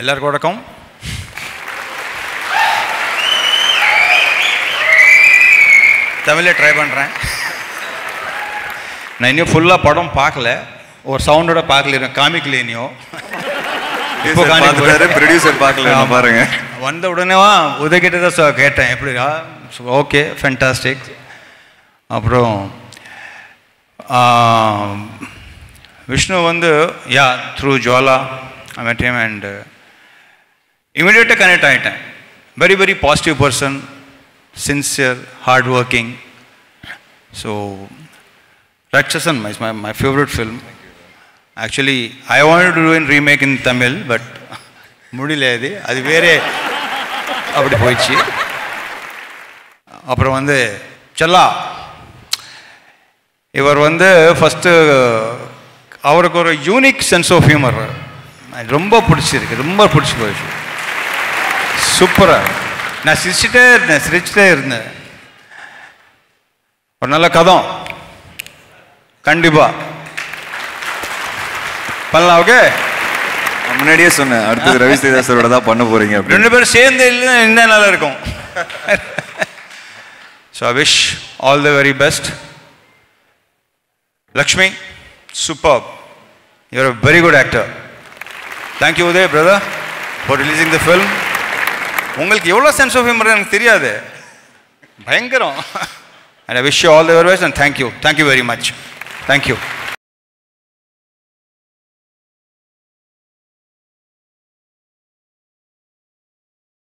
எல்லாருக்கும் வணக்கம். தமிழில் ட்ரை பண்ணுறேன் நான் இன்னும் ஃபுல்லாக படம் பார்க்கல. ஒரு சவுண்டோட பார்க்கல. காமிக்கல இன்னும் இப்போ ப்ரொடியூசர் பார்க்கல. பாருங்க. வந்த உடனேவா உதகிட்ட தான் கேட்டேன். எப்படிடா? ஓகே ஃபென்டாஸ்டிக் அப்புறம் விஷ்ணு வந்து yeah through Jwala I met him and இமிடியேட்டாக கனெக்ட் ஆகிட்டேன் very very positive person sincere hard working so Ratsasan my my my favourite film actually I want to do in remake in Tamil but முடியல அது அது வேறே அப்படி போயிடுச்சு. அப்புறம் வந்து செல்லா. இவர் வந்து ஃபஸ்ட்டு அவருக்கு ஒரு யூனிக் சென்ஸ் ஆஃப் ஹியூமர் ரொம்ப பிடிச்சிருக்கு. ரொம்ப பிடிச்சி போயிடுச்சு சூப்பராக நான் சிரிச்சிட்டே இருந்தேன் சிரிச்சிட்டே இருந்தேன். ஒரு நல்ல கதம். கண்டிப்பாக பண்ணலாம் ஓகே முன்னாடியே சொன்னேன் அடுத்தது ரவி சேதாசரோட தான் பண்ண போறீங்க ரெண்டு பேரும் சேர்ந்து இல்லை இன்னும் நல்லா இருக்கும். So I wish all the very best Lakshmi super you are a very good actor thank you Uday brother for releasing the film உங்களுக்கு எவ்வளோ சென்ஸ் ஆஃப் ஹியூமர் எனக்கு தெரியாது. பயங்கரம். And I wish you all the very and thank you thank you very much thank you